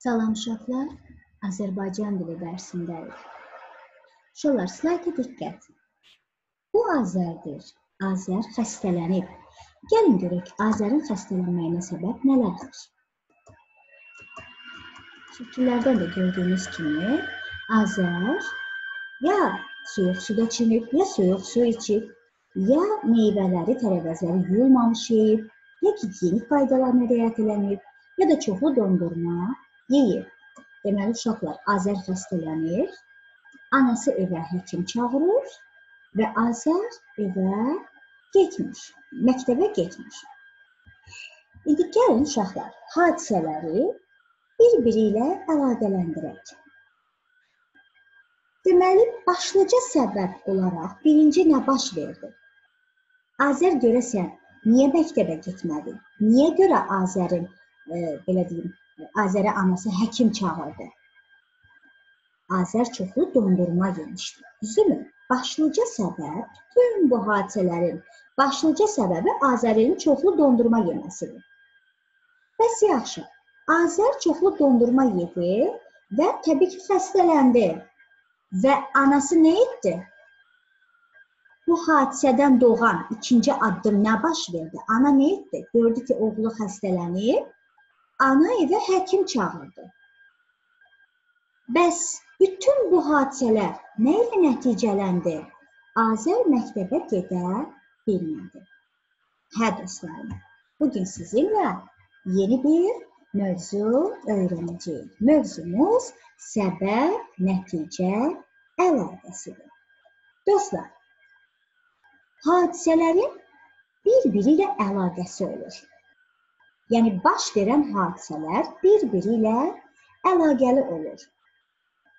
Salam uşaqlar, Azərbaycan dili dərsindəyik. Uşaqlar, slayta diqqət. Bu Azərdir. Azər xəstələnib. Gəlin görək Azərin xəstələnməyinə səbəb nələrdir? Şəkillərdən də gördüyünüz kimi Azər ya soyuq suda çimib, ya soyuq su içib, ya meyvələri, tərəvəzləri yuyulmamış yeyib, ya gigiyenik qaydalarına riayət eləməyib, ya da çoxlu dondurma yeyib. Deməli, uşaqlar Azər xəstələnir, anası evə həkim çağırır və Azər evə getmiş, məktəbə getmiş. İndi gəlin uşaqlar, hadisələri bir-biri ilə əlaqələndirək. Deməli, başlıca səbəb olaraq birinci nə baş verdi? Azər görəsən niyə məktəbə getmədi? Niyə görə Azərin e, belə deyim, Azərə anası həkim çağırdı. Azər çoxlu dondurma yemişdi. Düzdürmü? Başlıca səbəb bütün bu hadisələrin başlıca səbəbi Azərin çoxlu dondurma yeməsidir. Bəs yaxşı. Azər çoxlu dondurma yedi və təbii ki, xəstələndi. Və anası nə etdi? Bu hadisədən doğan ikinci addım nə baş verdi? Ana nə etdi? Gördü ki, oğlu xəstələnib ana evə həkim çağırdı. Bəs bütün bu hadisələr nə ilə nəticələndi? Azər məktəbə gedə bilmədi. Hə dostlarım, bu gün sizinlə yeni bir mövzu öyrənəcəyik. Mövzumuz səbəb, nəticə əlaqəsidir. Dostlar, hadisələrin bir-biri ilə əlaqəsi olur. Yəni baş verən hadisələr bir-biri ilə əlaqəli olur.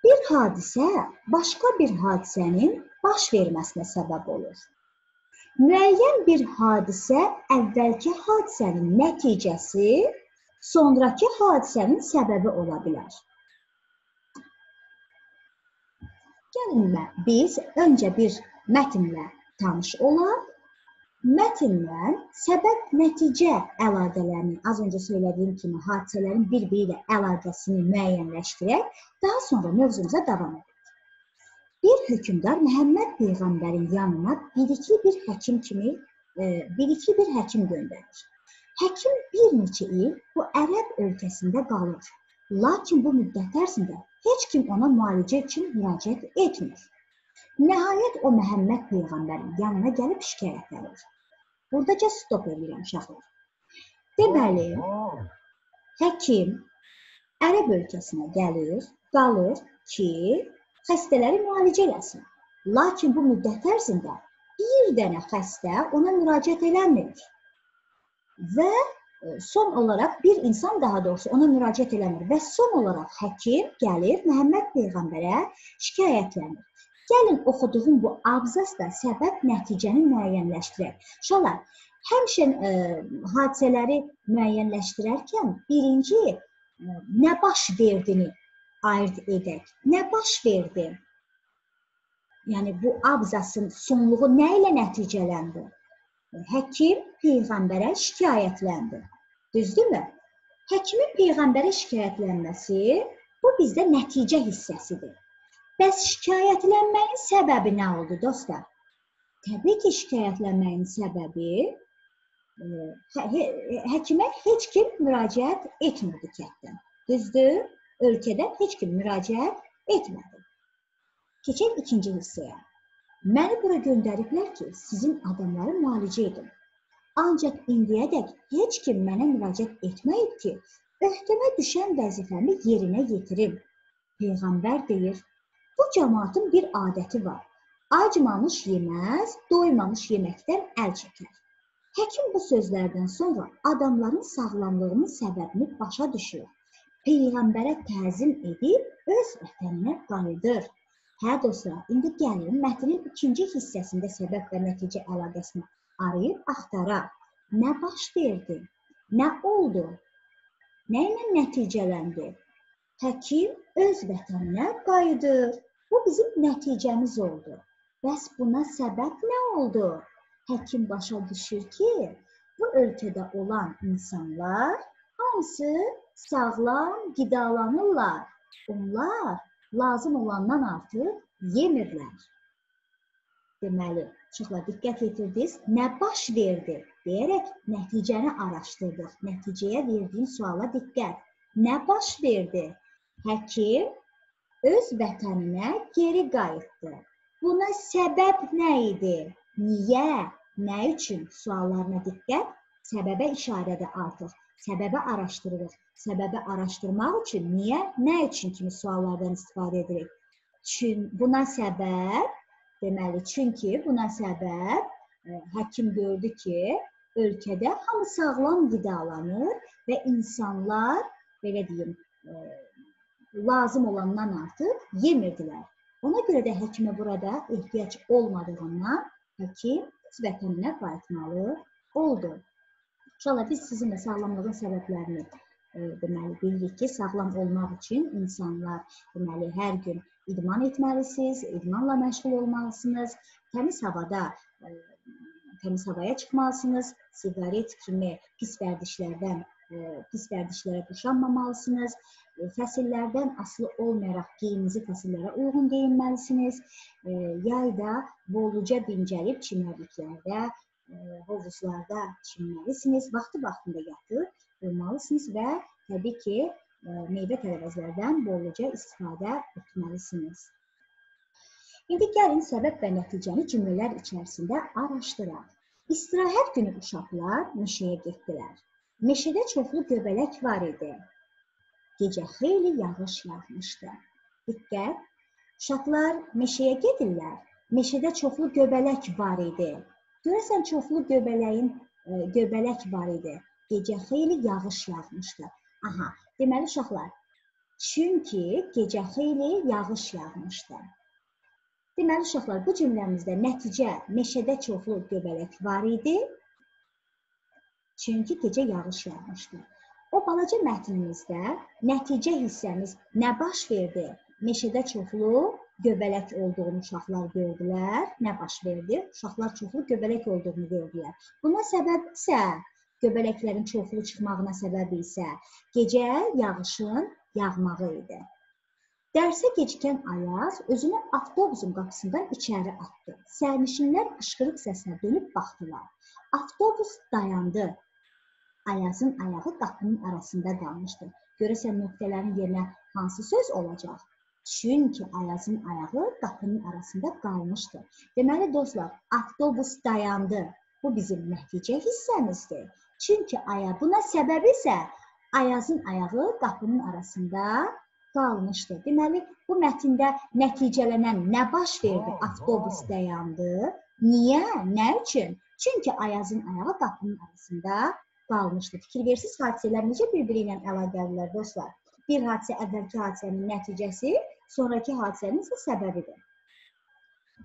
Bir hadisə başqa bir hadisənin baş verməsinə səbəb olur. Müəyyən bir hadisə əvvəlki hadisənin nəticəsi, sonrakı hadisənin səbəbi ola bilər. Gəlin biz öncə bir mətnlə tanış olaq Mətndən səbəb-nəticə əlaqələrini, az öncə söylədiyim kimi hadisələrin bir-biri ilə əlaqəsini müəyyənləşdirək, daha sonra mövzumuza davam edək. Bir hökmdar Məhəmməd peyğəmbərin yanına bilikli bir həkim kimi e, bilikli bir həkim göndərir. Həkim bir neçə il bu ərəb ölkəsində qalır. Lakin bu müddət ərzində heç kim ona müalicə üçün müraciət etmir. Nəhayət o Məhəmməd peyğəmbərin yanına gəlib şikayətlənir. Burdaca stop edirəm uşaqlar. Deməli, həkim Ərəb ölkəsinə gəlir, qalır ki, xəstələri müalicə eləsin. Lakin bu müddət ərzində bir dənə xəstə ona müraciət eləmir. Və e, son olaraq bir insan daha doğrusu ona müraciət eləmir və son olaraq həkim gəlir Məhəmməd peyğəmbərə şikayətlənir. Gəlin oxuduğum bu abzasda səbəb nəticəni müəyyənləşdirək. Uşaqlar, həmişə ə, e, hadisələri müəyyənləşdirərkən birinci ə, e, nə baş verdiyini ayırd edək. Nə baş verdi? Yəni bu abzasın sonluğu nə ilə nəticələndi? Həkim peyğəmbərə şikayətləndi. Düzdürmü? Həkimin peyğəmbərə şikayətlənməsi bu bizdə nəticə hissəsidir. Bəs şikayətlənməyin səbəbi nə oldu dostlar? Təbii ki, şikayətlənməyin səbəbi e, hə, hə, həkimə heç kim müraciət etmədi kənddən. Düzdür? Ölkədən heç kim müraciət etmədi. Keçək ikinci hissəyə. Məni bura göndəriblər ki, sizin adamları müalicə edim. Ancaq indiyədək heç kim mənə müraciət etməyib ki, öhdəmə düşən vəzifəmi yerinə yetirim. Peyğəmbər deyir: Bu cəmaatın bir adəti var. Acmamış yeməz, doymamış yeməkdən əl çəkər. Həkim bu sözlərdən sonra adamların sağlamlığının səbəbini başa düşür. Peyğəmbərə təzim edib öz vətəninə qayıdır. Hə dostlar, indi gəlin mətnin ikinci hissəsində səbəb və nəticə əlaqəsini arayıb axtaraq. Nə baş verdi? Nə oldu? Nə ilə nəticələndi? Həkim öz vətəninə qayıdır. Bu bizim nəticəmiz oldu. Bəs buna səbəb nə oldu? Həkim başa düşür ki, bu ölkədə olan insanlar hamısı sağlam qidalanırlar. Onlar lazım olandan artıq yemirlər. Deməli, uşaqlar diqqət yetirdiniz. Nə baş verdi deyərək nəticəni araşdırdıq. Nəticəyə verdiyin suala diqqət. Nə baş verdi? Həkim öz vətəninə geri qayıtdı. Buna səbəb nə idi? Niyə? Nə üçün? Suallarına diqqət. Səbəbə işarədir artıq. Səbəbi araşdırırıq. Səbəbi araşdırmaq üçün niyə, nə üçün kimi suallardan istifadə edirik. Çün buna səbəb Deməli, çünki buna səbəb e, həkim gördü ki, ölkədə hamı sağlam qidalanır və insanlar belə deyim, e, lazım olandan artıq yemirdilər. Ona görə də həkimə burada ehtiyac olmadığından həkim öz vətəninə qayıtmalı oldu. İnşallah biz sizinlə sağlamlığın səbəblərini e, deməli bilirik ki, sağlam olmaq üçün insanlar deməli hər gün idman etməlisiniz, idmanla məşğul olmalısınız. Təmiz havada e, təmiz havaya çıxmalısınız. Siqaret kimi pis vərdişlərdən e, pis vərdişlərə quşanmamalısınız. E, fəsillərdən asılı olmayaraq geyiminizi fəsillərə uyğun geyinməlisiniz. Yayda bolluca dincəlib çimərliklərdə, hovuzlarda çimməlisiniz. Vaxtı-vaxtında yatıb uyumalısınız və təbii ki, meyvə tərəvəzlərdən bolluca istifadə etməlisiniz. İndi gəlin səbəb və nəticəni cümlələr içərisində araşdıraq. İstirahət günü uşaqlar meşəyə getdilər. Meşədə çoxlu göbələk var idi. Gecə xeyli yağış yağmışdı. Diqqət! Uşaqlar meşəyə gedirlər. Meşədə çoxlu göbələk var idi. Görəsən çoxlu göbələyin e, göbələk var idi. Gecə xeyli yağış yağmışdı. Aha, deməli uşaqlar, çünki gecə xeyli yağış yağmışdı. Deməli uşaqlar, bu cümləmizdə nəticə meşədə çoxlu göbələk var idi. Çünki gecə yağış yağmışdı. O balaca mətnimizdə nəticə hissəmiz nə baş verdi? Meşədə çoxlu göbələk olduğunu uşaqlar gördülər. Nə baş verdi? Uşaqlar çoxlu göbələk olduğunu gördülər. Buna səbəb isə göbələklərin çoxlu çıxmağına səbəb isə gecə yağışın yağmağı idi. Dərsə gecikən Ayaz özünü avtobusun qapısından içəri atdı. Sərnişinlər qışqırıq səsinə dönüb baxdılar. Avtobus dayandı. Ayazın ayağı qapının arasında qalmışdı. Görəsən nöqtələrin yerinə hansı söz olacaq? Çünki Ayazın ayağı qapının arasında qalmışdı. Deməli dostlar, avtobus dayandı. Bu bizim nəticə hissəmizdir. Çünki aya buna səbəb isə Ayazın ayağı qapının arasında qalmışdı. Deməli, bu mətndə nəticələnən nə baş verdi? Avtobus dayandı. Niyə? Nə üçün? Çünki Ayazın ayağı qapının arasında qalmışdı. Fikir versiniz, hadisələr necə bir-biri ilə əlaqəlidirlər dostlar? Bir hadisə əvvəlki hadisənin nəticəsi, sonrakı hadisənin isə səbəbidir.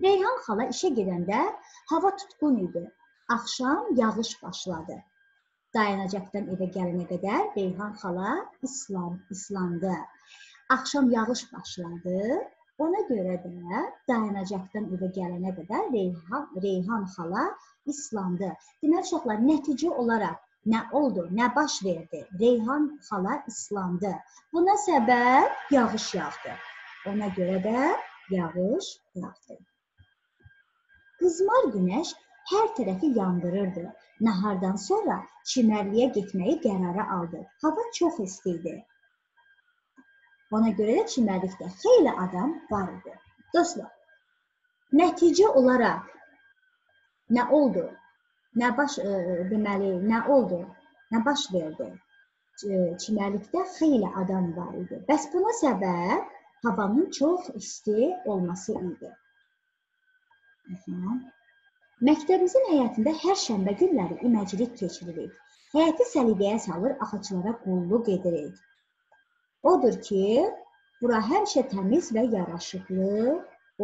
Reyhan xala işə gedəndə hava tutqun idi. Axşam yağış başladı. Dayanacaqdan evə gələnə qədər Reyhan xala islan, islandı. Axşam yağış başladı. Ona görə də dayanacaqdan evə gələnə qədər Reyhan, Reyhan xala islandı. Deməli uşaqlar nəticə olaraq nə oldu, nə baş verdi? Reyhan xala islandı. Buna səbəb yağış yağdı. Ona görə də yağış yağdı. Qızmar günəş hər tərəfi yandırırdı. Nahardan sonra çimərliyə getməyi qərara aldı. Hava çox isti idi. Ona görə də çimərlikdə xeyli adam var idi. Dostlar, nəticə olaraq nə oldu? Nə baş e, deməli, nə oldu? Nə baş verdi? Çimərlikdə xeyli adam var idi. Bəs buna səbəb havanın çox isti olması idi. Aha. Məktəbimizin həyətində hər şənbə günləri iməclik keçiririk. Həyəti səliqəyə salır, ağaclara qulluq edirik. Odur ki, bura həmişə təmiz və yaraşıqlı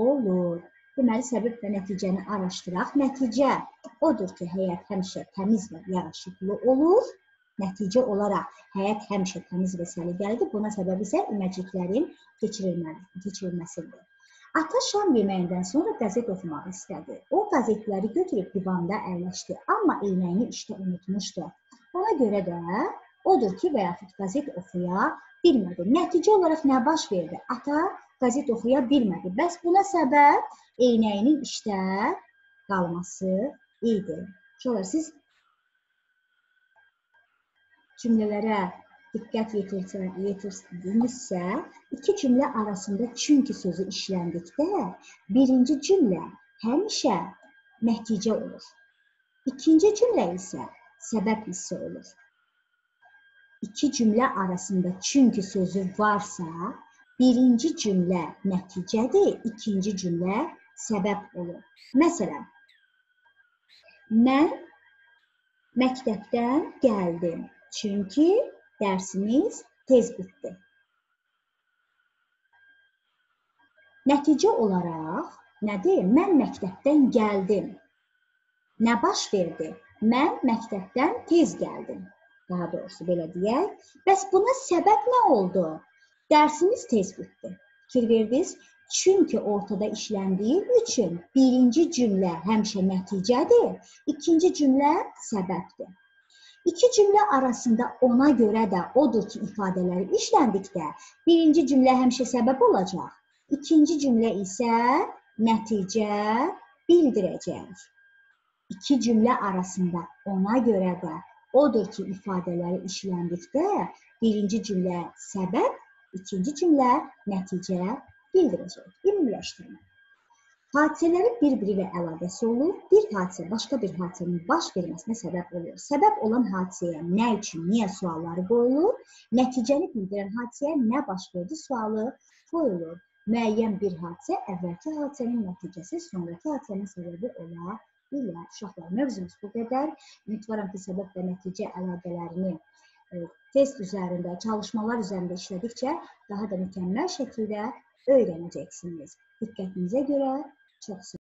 olur. Deməli, səbəb və nəticəni araşdıraq. Nəticə odur ki, həyət həmişə təmiz və yaraşıqlı olur. Nəticə olaraq həyət həmişə təmiz və səliqəlidir. Buna səbəb isə iməciklərin keçirilməsidir. Ata şam yeməyindən sonra qəzet oxumaq istədi. O qəzetləri götürüb divanda əyləşdi, amma eynəyini işdə unutmuşdu. Ona görə də odur ki, və yaxud qəzet oxuya bilmədi. Nəticə olaraq nə baş verdi? Ata qəzet oxuya bilmədi. Bəs buna səbəb eynəyinin işdə qalması idi. Uşaqlar, siz cümlələrə diqqət yetirdinizsə, iki cümlə arasında çünki sözü işləndikdə birinci cümlə həmişə nəticə olur. İkinci cümlə isə səbəb hissi olur. İki cümlə arasında çünki sözü varsa, birinci cümlə nəticədir, ikinci cümlə səbəb olur. Məsələn, mən məktəbdən gəldim, çünki dərsimiz tez bitdi. Nəticə olaraq nədir? Mən məktəbdən gəldim. Nə baş verdi? Mən məktəbdən tez gəldim. Daha doğrusu belə deyək. Bəs buna səbəb nə oldu? Dərsimiz tez bitdi. Fikir verdiniz? Çünki ortada işləndiyi üçün birinci cümlə həmişə nəticədir, ikinci cümlə səbəbdir. İki cümlə arasında ona görə də odur ki, ifadələri işləndikdə birinci cümlə həmişə səbəb olacaq, ikinci cümlə isə nəticə bildirəcək. İki cümlə arasında ona görə də odur ki, ifadələri işləndikdə birinci cümlə səbəb, ikinci cümlə nəticə bildirəcək. Ümumiləşdirmə. Hadisələrin bir-biri ilə əlaqəsi olur. Bir hadisə başqa bir hadisənin baş verməsinə səbəb olur. Səbəb olan hadisəyə nə üçün, niyə sualları qoyulur? Nəticəni bildirən hadisəyə nə baş verdi sualı qoyulur. Müəyyən bir hadisə əvvəlki hadisənin nəticəsi, sonrakı hadisənin səbəbi ola bilər. Uşaqlar, mövzumuz bu qədər. Ümidvaram ki, səbəb və nəticə əlaqələrini test üzərində, çalışmalar üzərində işlədikcə daha da mükəmməl şəkildə öyrənəcəksiniz. Diqqətinizə görə çox sağ